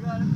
Güvenim.